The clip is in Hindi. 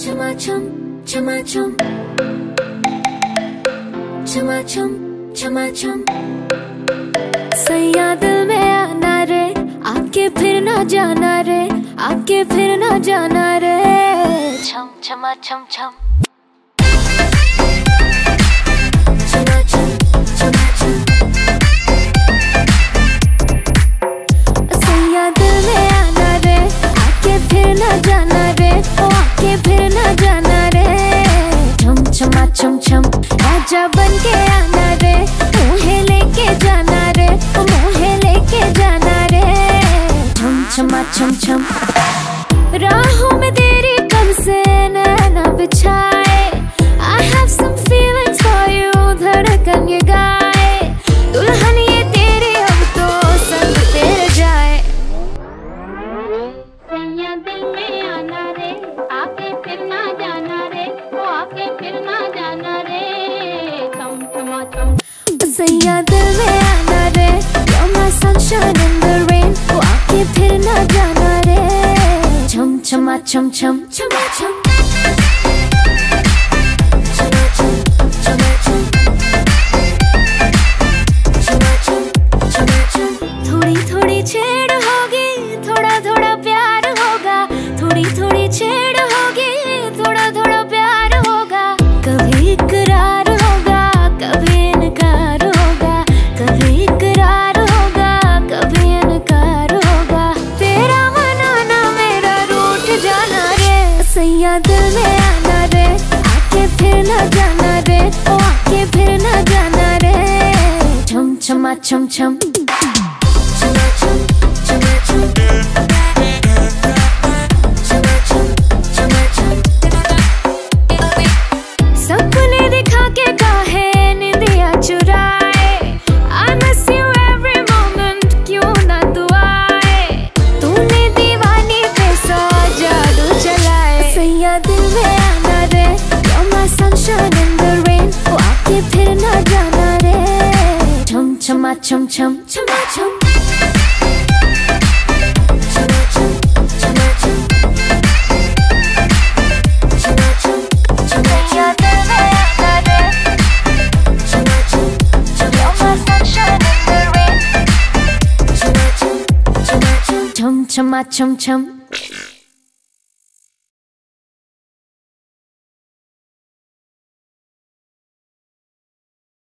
छमाछम chum छमाछम chum सैया दिल में आना रे, आपके फिर ना जाना रे, आपके फिर ना जाना रे। छम छमा छम छम राजा बन के आना रे, मुहे लेके जाना रे, मुहे लेके जाना रे। छम, छमा, छम छम। राहों में तेरी कम से नैना बिछाए sunshine in the rain. वो आके फिर ना जाना रे छम छमा छम छम छमा छम छमा दिल में आना रे You're my sunshine 첨첨 첨첨 Chum chum chum chum